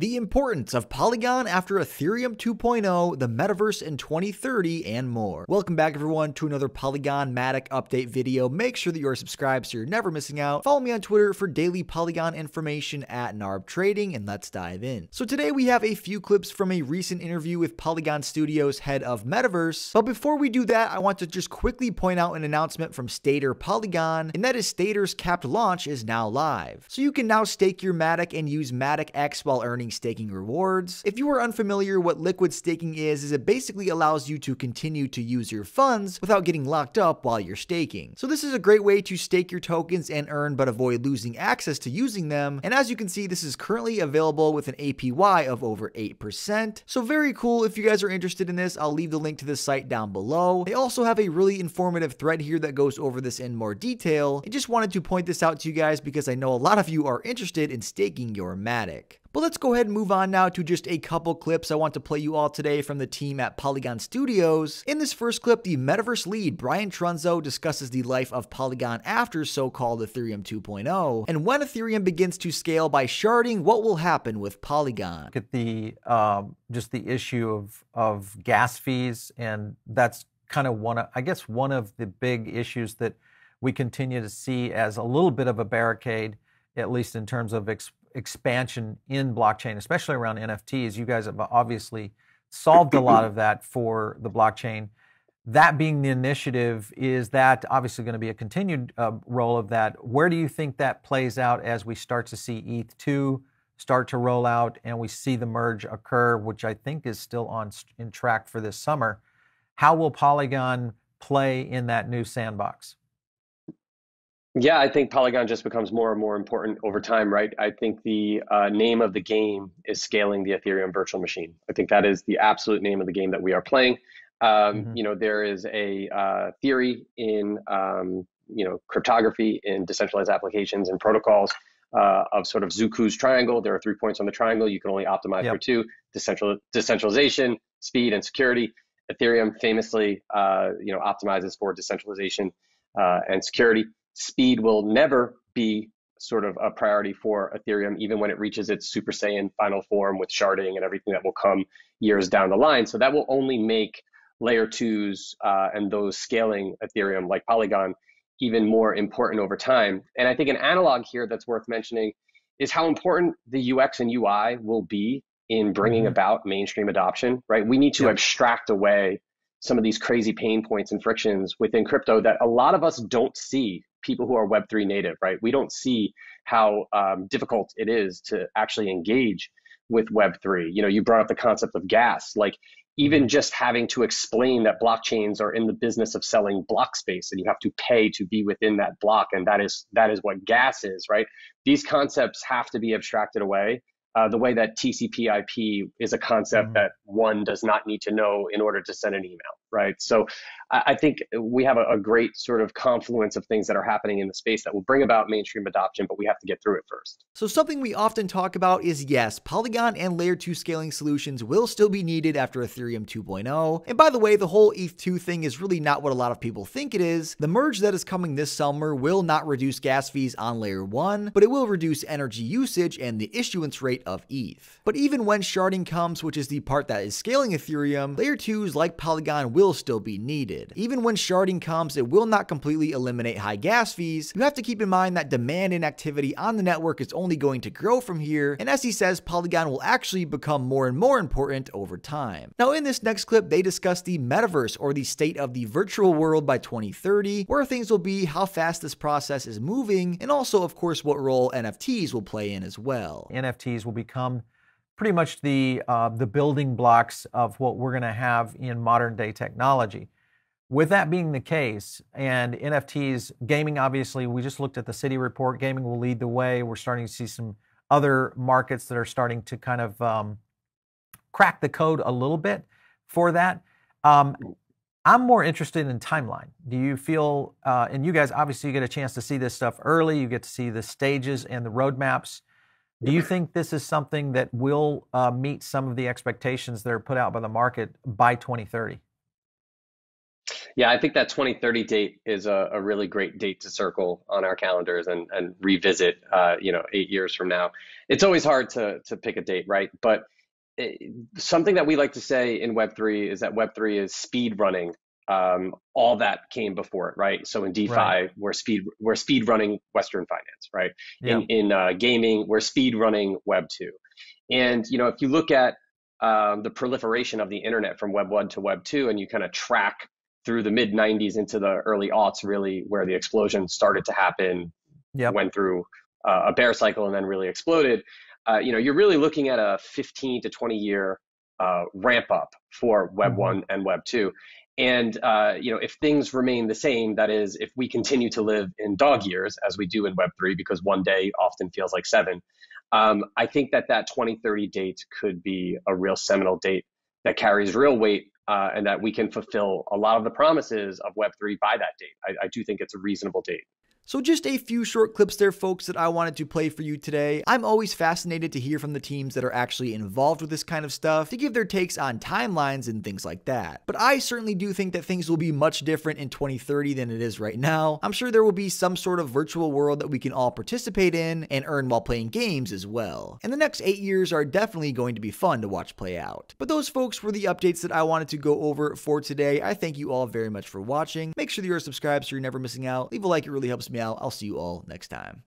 the importance of Polygon after Ethereum 2.0, the metaverse in 2030, and more. Welcome back, everyone, to another Polygon Matic update video. Make sure that you are subscribed so you're never missing out. Follow me on Twitter for daily Polygon information at NARB Trading, and let's dive in. So, today we have a few clips from a recent interview with Polygon Studios head of Metaverse. But before we do that, I want to just quickly point out an announcement from Stader Polygon, and that is Stader's capped launch is now live. So, you can now stake your Matic and use Matic X while earning staking rewards. If you are unfamiliar, what liquid staking is, is it basically allows you to continue to use your funds without getting locked up while you're staking. So this is a great way to stake your tokens and earn but avoid losing access to using them. And as you can see, this is currently available with an APY of over 8%. So very cool. If you guys are interested in this, I'll leave the link to the site down below. They also have a really informative thread here that goes over this in more detail. I just wanted to point this out to you guys because I know a lot of you are interested in staking your Matic. But let's go ahead and move on now to just a couple clips I want to play you all today from the team at Polygon Studios. In this first clip, the Metaverse lead, Brian Trunzo, discusses the life of Polygon after so-called Ethereum 2.0, and when Ethereum begins to scale by sharding, what will happen with Polygon. Look at the, um, just the issue of, of gas fees, and that's kind of one of, I guess, one of the big issues that we continue to see as a little bit of a barricade, at least in terms of expansion in blockchain, especially around NFTs. You guys have obviously solved a lot of that for the blockchain. That being the initiative, is that obviously going to be a continued uh, role of that? Where do you think that plays out as we start to see ETH2 start to roll out and we see the merge occur, which I think is still on in track for this summer? How will Polygon play in that new sandbox? Yeah, I think Polygon just becomes more and more important over time, right? I think the uh, name of the game is scaling the Ethereum virtual machine. I think that is the absolute name of the game that we are playing. Um, mm-hmm. You know, there is a uh, theory in um, you know cryptography in decentralized applications and protocols uh, of sort of Zooko's triangle. There are three points on the triangle. You can only optimize yep. for two: decentral, decentralization, speed, and security. Ethereum famously, uh, you know, optimizes for decentralization uh, and security speed will never be sort of a priority for Ethereum, even when it reaches its Super Saiyan final form with sharding and everything that will come years down the line. So that will only make layer twos uh, and those scaling Ethereum like Polygon even more important over time. And I think an analog here that's worth mentioning is how important the UX and UI will be in bringing mm-hmm. about mainstream adoption, right? We need to yep. abstract away some of these crazy pain points and frictions within crypto that a lot of us don't see people who are Web3 native, right? We don't see how um, difficult it is to actually engage with Web3. You know, you brought up the concept of gas. Like, even just having to explain that blockchains are in the business of selling block space and you have to pay to be within that block and that is that is what gas is right these concepts have to be abstracted away uh, the way that TCP/IP is a concept mm-hmm. that one does not need to know in order to send an email, right? So I think we have a, great sort of confluence of things that are happening in the space that will bring about mainstream adoption, but we have to get through it first. So, something we often talk about is yes, Polygon and Layer 2 scaling solutions will still be needed after Ethereum 2.0. And by the way, the whole ETH2 thing is really not what a lot of people think it is. The merge that is coming this summer will not reduce gas fees on Layer 1, but it will reduce energy usage and the issuance rate of ETH. But even when sharding comes, which is the part that is scaling Ethereum, Layer 2s like Polygon will still be needed. Even when sharding comes, it will not completely eliminate high gas fees. You have to keep in mind that demand and activity on the network is only going to grow from here, and as he says, Polygon will actually become more and more important over time. Now in this next clip, they discuss the metaverse or the state of the virtual world by 2030, where things will be, how fast this process is moving, and also of course what role NFTs will play in as well. NFTs will become pretty much the uh, the building blocks of what we're going to have in modern day technology. With that being the case, and NFTs, gaming obviously, we just looked at the Citi report. Gaming will lead the way. We're starting to see some other markets that are starting to kind of um, crack the code a little bit for that. Um, I'm more interested in timeline. Do you feel, uh, and you guys obviously get a chance to see this stuff early, you get to see the stages and the roadmaps. Do you think this is something that will uh, meet some of the expectations that are put out by the market by 2030? Yeah, I think that 2030 date is a, a really great date to circle on our calendars and, and revisit, uh, you know, eight years from now. It's always hard to, to pick a date, right? But it, eh, something that we like to say in Web3 is that Web3 is speed running um, all that came before it, right? So in DeFi, right. we're speed we're speed running Western finance, right? Yeah. In in uh, gaming, we're speed running Web two, and you know if you look at um, the proliferation of the internet from Web one to Web two, and you kind of track through the mid 90s into the early aughts, really where the explosion started to happen, yep. went through uh, a bear cycle and then really exploded. Uh, you know, you're really looking at a 15 to 20 year uh, ramp up for Web mm-hmm. one and Web two. And uh, you know, if things remain the same, that is, if we continue to live in dog years as we do in Web three, because one day often feels like seven, um, I think that that 2030 date could be a real seminal date that carries real weight uh, and that we can fulfill a lot of the promises of Web3 by that date. I, I do think it's a reasonable date. So just a few short clips there, folks, that I wanted to play for you today. I'm always fascinated to hear from the teams that are actually involved with this kind of stuff to give their takes on timelines and things like that. But I certainly do think that things will be much different in 2030 than it is right now. I'm sure there will be some sort of virtual world that we can all participate in and earn while playing games as well. And the next eight years are definitely going to be fun to watch play out. But those folks were the updates that I wanted to go over for today. I thank you all very much for watching. Make sure that you're subscribed so you're never missing out. Leave a like, it really helps me out. I'll see you all next time.